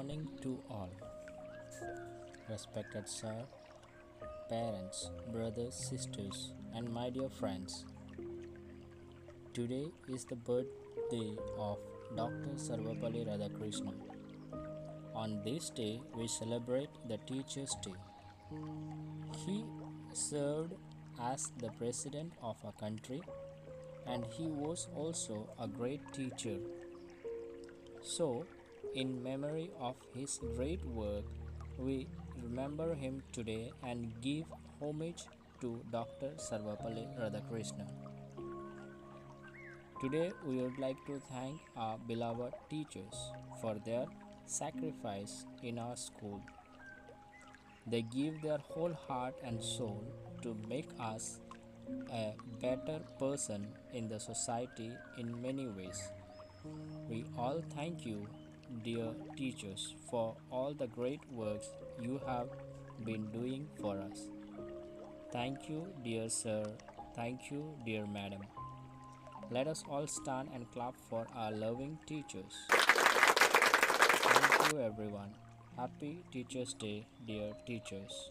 morning to all. Respected sir, parents, brothers, sisters, and my dear friends. Today is the birthday of Dr. Sarvepalli Radhakrishnan. On this day, we celebrate the Teachers' Day. He served as the president of our country and he was also a great teacher. So, in memory of his great work, we remember him today and give homage to Dr. Sarvepalli Radhakrishnan. Today, we would like to thank our beloved teachers for their sacrifice in our school. They give their whole heart and soul to make us a better person in the society in many ways. We all thank you, dear teachers, for all the great works you have been doing for us. Thank you, dear sir. Thank you, dear madam. Let us all stand and clap for our loving teachers. Thank you, everyone. Happy Teachers' Day, dear teachers.